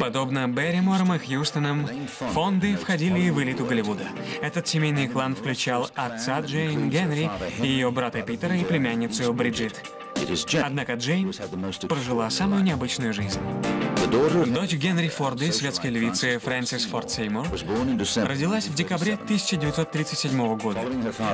Подобно Берриморам и Хьюстонам, фонды входили в элиту Голливуда. Этот семейный клан включал отца Джейн Генри, ее брата Питера и племянницу Бриджит. Однако Джейн прожила самую необычную жизнь. Дочь Генри Форда и светской львицы Фрэнсис Форд Сеймур родилась в декабре 1937 года.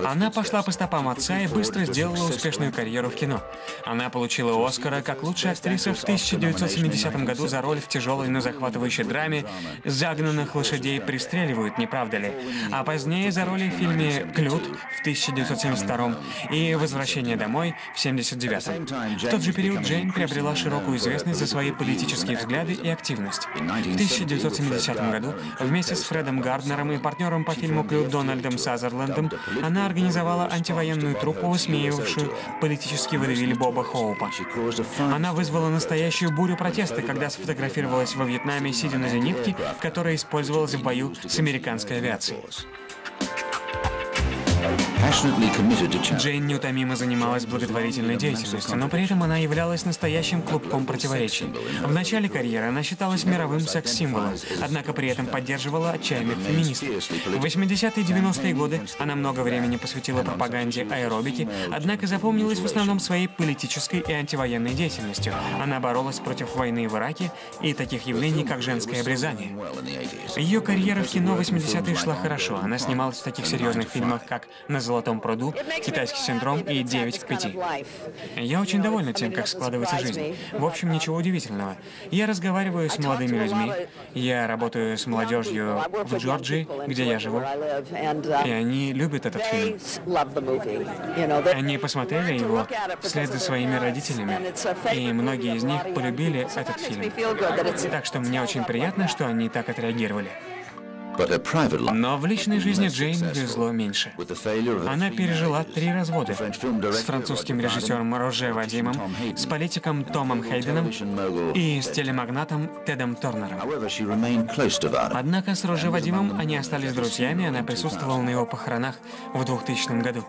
Она пошла по стопам отца и быстро сделала успешную карьеру в кино. Она получила Оскара как лучшая актриса в 1970 году за роль в тяжелой, но захватывающей драме «Загнанных лошадей пристреливают, не правда ли?», а позднее за роли в фильме «Клют» в 1972 и «Возвращение домой» в 1979. В тот же период Джейн приобрела широкую известность за свои политические взгляды и активность. В 1970 году вместе с Фредом Гарднером и партнером по фильму «Клют» Дональдом Сазерлендом она организовала антивоенную труппу, высмеивавшую политический водевиль Боба Хоупа. Она вызвала настоящую бурю протеста, когда сфотографировалась во Вьетнаме, сидя на зенитке, которая использовалась в бою с американской авиацией. Джейн неутомимо занималась благотворительной деятельностью, но при этом она являлась настоящим клубком противоречий. В начале карьеры она считалась мировым секс-символом, однако при этом поддерживала отчаянных феминистов. В 80-е и 90-е годы она много времени посвятила пропаганде аэробики, однако запомнилась в основном своей политической и антивоенной деятельностью. Она боролась против войны в Ираке и таких явлений, как женское обрезание. Ее карьера в кино 80-е шла хорошо. Она снималась в таких серьезных фильмах, как «На золотом пруду», «Китайский синдром» и «Девять к пяти». Я очень довольна тем, как складывается жизнь. В общем, ничего удивительного. Я разговариваю с молодыми людьми, я работаю с молодежью в Джорджии, где я живу, и они любят этот фильм. Они посмотрели его вслед за своими родителями, и многие из них полюбили этот фильм. Так что мне очень приятно, что они так отреагировали. Но в личной жизни Джейн везло меньше. Она пережила три развода с французским режиссером Роже Вадимом, с политиком Томом Хейденом и с телемагнатом Тедом Торнером. Однако с Роже Вадимом они остались друзьями, она присутствовала на его похоронах в 2000 году.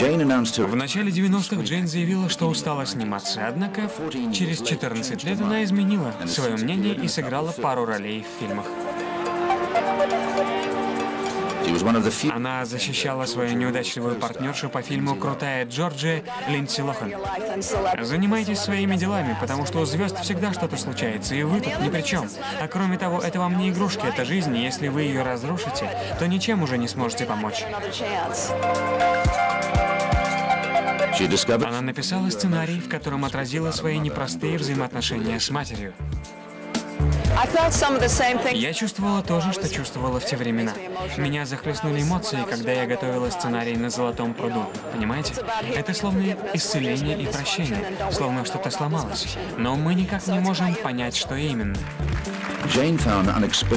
В начале 90-х Джейн заявила, что устала сниматься, однако через 14 лет она изменила свое мнение и сыграла пару ролей в фильмах. Она защищала свою неудачливую партнершу по фильму «Крутая Джорджия» Линдси Лохан. Занимайтесь своими делами, потому что у звезд всегда что-то случается, и вы тут ни при чем. А кроме того, это вам не игрушки, это жизнь, и если вы ее разрушите, то ничем уже не сможете помочь. Она написала сценарий, в котором отразила свои непростые взаимоотношения с матерью. Я чувствовала то же, что чувствовала в те времена. Меня захлестнули эмоции, когда я готовила сценарий на «Золотом пруду». Понимаете? Это словно исцеление и прощение, словно что-то сломалось. Но мы никак не можем понять, что именно.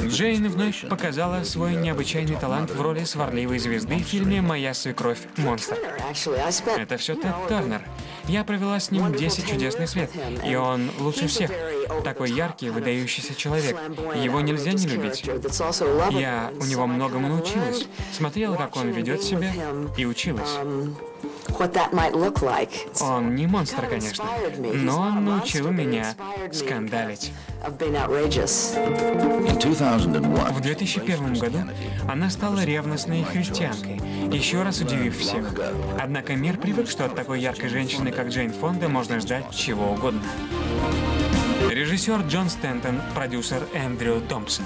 Джейн вновь показала свой необычайный талант в роли сварливой звезды в фильме «Моя свекровь. Монстр». Это все Тед Тернер. Я провела с ним 10 чудесных лет, и он лучше всех. Такой яркий, выдающийся человек. Его нельзя не любить. Я у него многому научилась. Смотрела, как он ведет себя, и училась. Он не монстр, конечно, но он научил меня скандалить. В 2001 году она стала ревностной христианкой, еще раз удивив всех. Однако мир привык, что от такой яркой женщины, как Джейн Фонда, можно ждать чего угодно. Режиссер Джон Стентон, продюсер Эндрю Томпсон.